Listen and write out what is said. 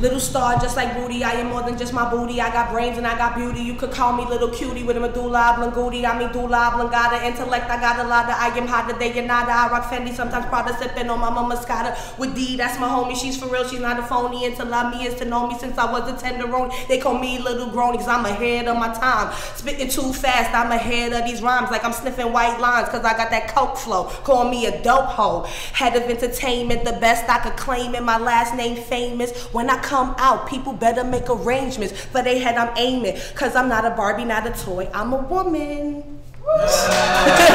Little star, just like booty. I am more than just my booty. I got brains and I got beauty. You could call me little cutie with a medulla oblongata. I mean, dula oblongata. Intellect, I got a lot of. I am hotter than you nada. I rock Fendi, sometimes Prada sipping on my mama Moscato. With D, that's my homie. She's for real. She's not a phony. And to love me is to know me since I was a tenderoni. They call me little grony because I'm ahead of my time. Spitting too fast, I'm ahead of these rhymes. Like I'm sniffing white lines because I got that coke flow. Call me a dope hoe. Head of entertainment, the best I could claim. And my last name famous. When I come out, people better make arrangements. For they head, I'm aiming. Cause I'm not a Barbie, not a toy. I'm a woman.